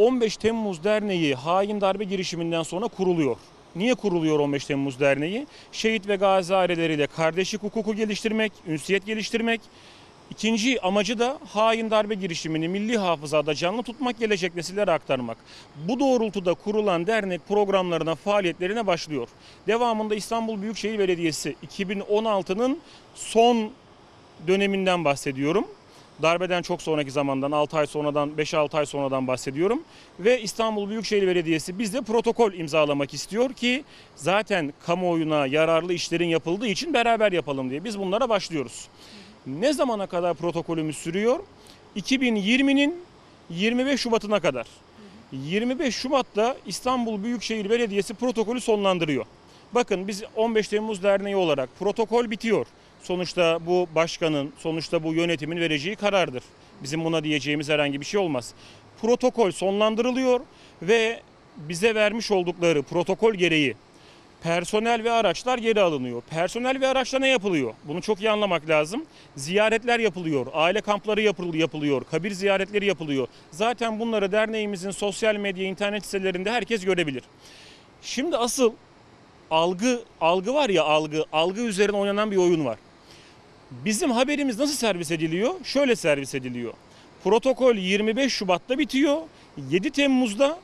15 Temmuz Derneği hain darbe girişiminden sonra kuruluyor. Niye kuruluyor 15 Temmuz Derneği? Şehit ve gazi aileleriyle kardeşlik hukuku geliştirmek, ünsiyet geliştirmek. İkinci amacı da hain darbe girişimini milli hafızada canlı tutmak, gelecek nesillere aktarmak. Bu doğrultuda kurulan dernek programlarına, faaliyetlerine başlıyor. Devamında İstanbul Büyükşehir Belediyesi 2016'nın son döneminden bahsediyorum. Darbeden çok sonraki zamandan 6 ay sonradan 5-6 ay sonradan bahsediyorum. Ve İstanbul Büyükşehir Belediyesi bizde protokol imzalamak istiyor ki zaten kamuoyuna yararlı işlerin yapıldığı için beraber yapalım diye biz bunlara başlıyoruz. Ne zamana kadar protokolümüz sürüyor? 2020'nin 25 Şubat'ına kadar. 25 Şubat'ta İstanbul Büyükşehir Belediyesi protokolü sonlandırıyor. Bakın biz 15 Temmuz Derneği olarak protokol bitiyor. Sonuçta bu başkanın, sonuçta bu yönetimin vereceği karardır. Bizim buna diyeceğimiz herhangi bir şey olmaz. Protokol sonlandırılıyor ve bize vermiş oldukları protokol gereği personel ve araçlar geri alınıyor. Personel ve araçla ne yapılıyor? Bunu çok iyi anlamak lazım. Ziyaretler yapılıyor, aile kampları yapıl- yapılıyor, kabir ziyaretleri yapılıyor. Zaten bunları derneğimizin sosyal medya, internet sitelerinde herkes görebilir. Şimdi asıl algı algı var ya algı, algı üzerine oynanan bir oyun var. Bizim haberimiz nasıl servis ediliyor? Şöyle servis ediliyor. Protokol 25 Şubat'ta bitiyor. 7 Temmuz'da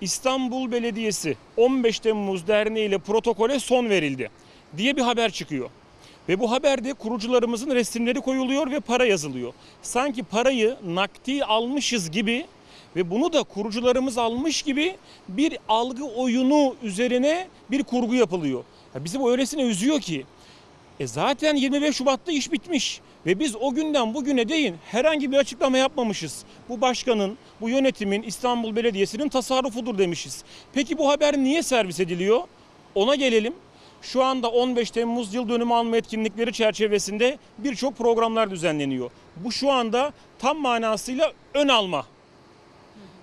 İstanbul Belediyesi 15 Temmuz Derneği ile protokole son verildi diye bir haber çıkıyor. Ve bu haberde kurucularımızın resimleri koyuluyor ve para yazılıyor. Sanki parayı nakdi almışız gibi ve bunu da kurucularımız almış gibi bir algı oyunu üzerine bir kurgu yapılıyor. Ya bizi bu öylesine üzüyor ki e zaten 25 Şubat'ta iş bitmiş ve biz o günden bugüne değin herhangi bir açıklama yapmamışız. Bu başkanın, bu yönetimin, İstanbul Belediyesi'nin tasarrufudur demişiz. Peki bu haber niye servis ediliyor? Ona gelelim. Şu anda 15 Temmuz yıl dönümü alma etkinlikleri çerçevesinde birçok programlar düzenleniyor. Bu şu anda tam manasıyla ön alma.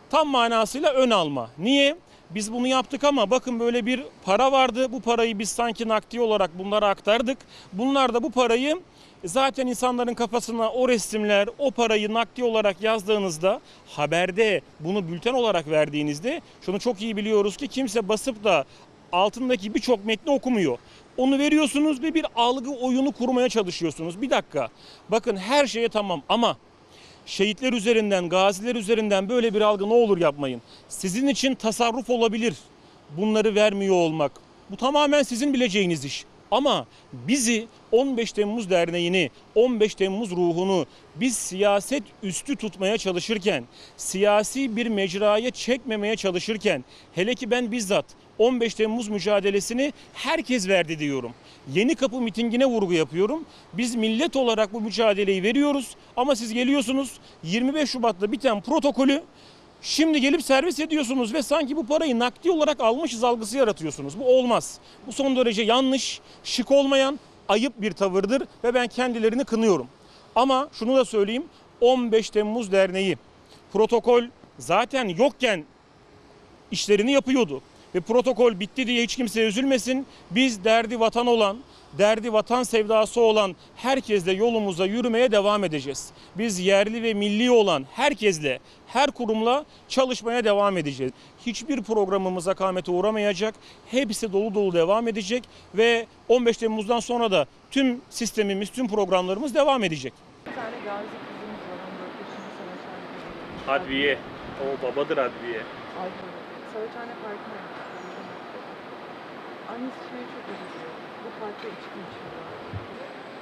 Tam manasıyla ön alma. Niye? Biz bunu yaptık ama bakın böyle bir para vardı. Bu parayı biz sanki nakdi olarak bunlara aktardık. Bunlar da bu parayı zaten insanların kafasına o resimler, o parayı nakdi olarak yazdığınızda haberde bunu bülten olarak verdiğinizde şunu çok iyi biliyoruz ki kimse basıp da altındaki birçok metni okumuyor. Onu veriyorsunuz ve bir algı oyunu kurmaya çalışıyorsunuz. Bir dakika. Bakın her şeye tamam ama şehitler üzerinden, gaziler üzerinden böyle bir algı ne olur yapmayın. Sizin için tasarruf olabilir bunları vermiyor olmak. Bu tamamen sizin bileceğiniz iş. Ama bizi 15 Temmuz Derneği'ni, 15 Temmuz ruhunu biz siyaset üstü tutmaya çalışırken, siyasi bir mecraya çekmemeye çalışırken, hele ki ben bizzat 15 Temmuz mücadelesini herkes verdi diyorum. Yeni Kapı mitingine vurgu yapıyorum. Biz millet olarak bu mücadeleyi veriyoruz ama siz geliyorsunuz 25 Şubat'ta biten protokolü Şimdi gelip servis ediyorsunuz ve sanki bu parayı nakdi olarak almışız algısı yaratıyorsunuz. Bu olmaz. Bu son derece yanlış, şık olmayan, ayıp bir tavırdır ve ben kendilerini kınıyorum. Ama şunu da söyleyeyim. 15 Temmuz Derneği protokol zaten yokken işlerini yapıyordu. Ve protokol bitti diye hiç kimse üzülmesin. Biz derdi vatan olan, derdi vatan sevdası olan herkesle yolumuza yürümeye devam edeceğiz. Biz yerli ve milli olan herkesle, her kurumla çalışmaya devam edeceğiz. Hiçbir programımız akamete uğramayacak. Hepsi dolu dolu devam edecek ve 15 Temmuz'dan sonra da tüm sistemimiz, tüm programlarımız devam edecek. Bir tane gazi kızımız var 14 yaşında savaşan bir Adviye, o babadır Adviye. Savaşhane Parkı'na. Annesi şeye çok üzülüyor.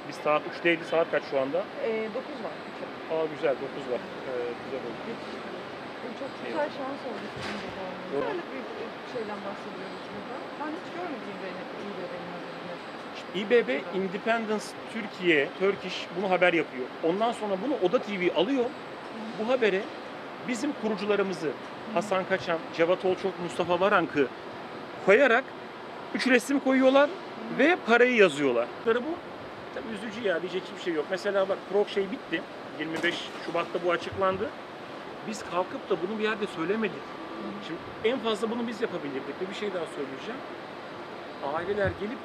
Biz saat 3'teydi, saat kaç şu anda? Ee, 9 var. Aa güzel, 9 var. Ee, güzel oldu. Bu çok güzel şans oldu sizin de olmanız. Doğru. Böyle bir e, şeyden bahsediyoruz burada. Ben hiç görmedim haberini. İBB Independence Türkiye, Turkish bunu haber yapıyor. Ondan sonra bunu Oda TV alıyor. Bu habere bizim kurucularımızı Hasan Kaçan, Cevat Olçok, Mustafa Varank'ı koyarak üç resim koyuyorlar ve parayı yazıyorlar. Bu tabii üzücü ya diyecek hiçbir şey yok. Mesela bak prog şey bitti. 25 Şubat'ta bu açıklandı. Biz kalkıp da bunu bir yerde söylemedik. Şimdi en fazla bunu biz yapabilirdik bir şey daha söyleyeceğim. Aileler gelip